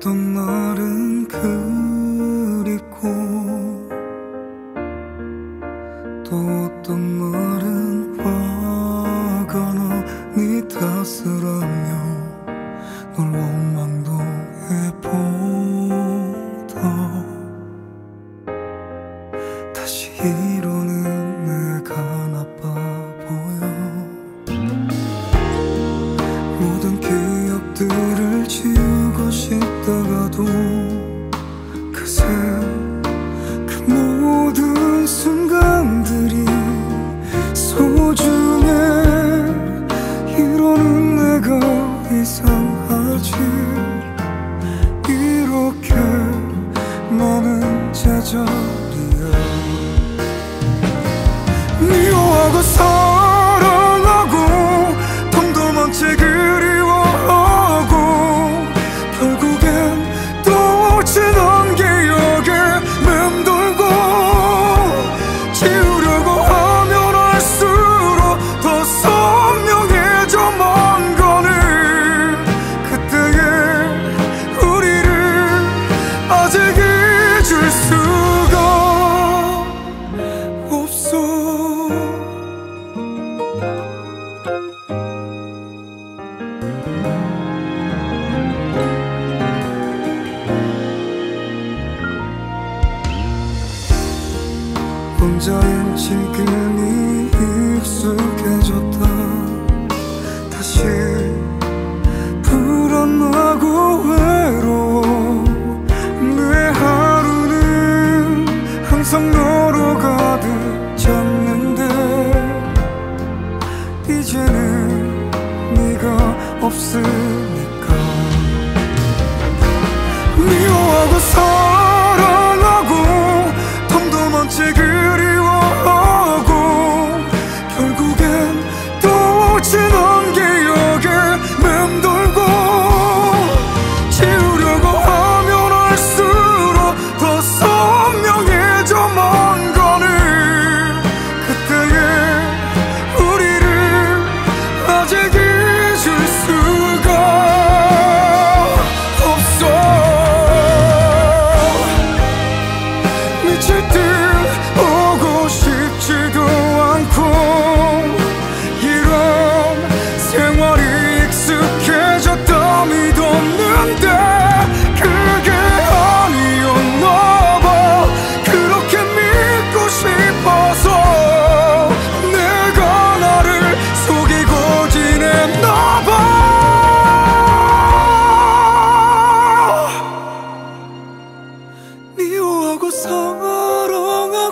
어떤 날은 그립고 또 어떤 날은 화가 나네 탓을 하며 널 원망도 해보다. 다시 이러는 내가 나빠 보여. 모든 기억들을 지우고 싶다가도 그새 그 모든 순간들이 소중해. 이러는 내가 이상하지. 이렇게 나는 제자리야. 미워하고 사 아직 잊을 수가 없어. 혼자인 지금이 익숙 이제는 네가 없으니까. 미워하고 사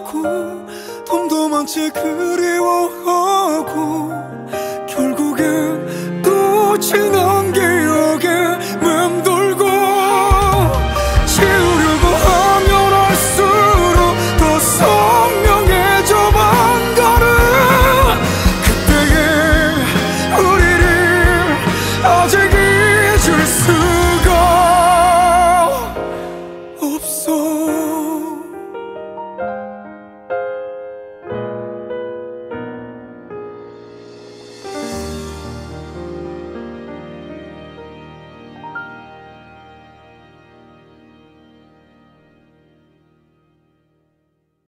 하고 덤덤한 채 그리워하고 결국엔 또 지난 기억에 맴돌고 지우려고 하면 할수록 더 선명해져만 가는 그때의 우리를 아직 잊을 수